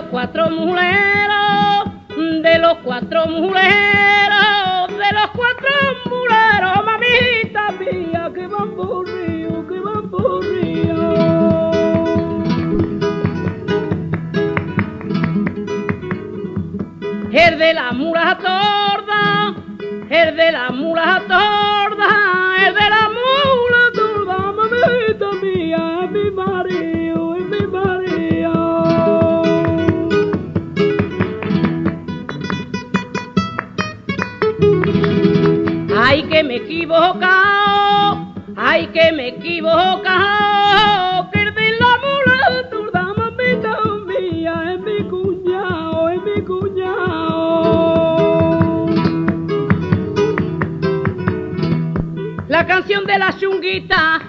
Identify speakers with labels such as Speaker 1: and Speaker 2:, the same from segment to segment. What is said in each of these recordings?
Speaker 1: los cuatro muleros, de los cuatro muleros, de los cuatro muleros, mamita mía, que van por río, que van por río. El de la mula torda, el de la mula torda, Ay que me equivocado, ay que me equivocado, que de la mula torda, mamita mía, es mi cuñado, es mi cuñado. La canción de la chunguita,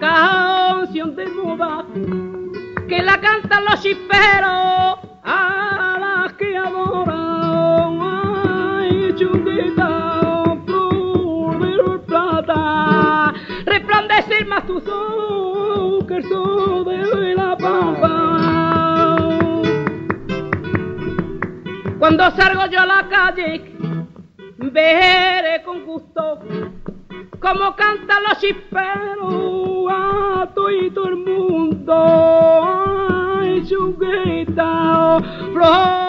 Speaker 1: canción de moda, que la cantan los chisperos de plata, resplandecer más tu sol que el sol de la pampa. Cuando salgo yo a la calle, veré con gusto como cantan los chisperos a todo el mundo. Ay, chunguita, flor.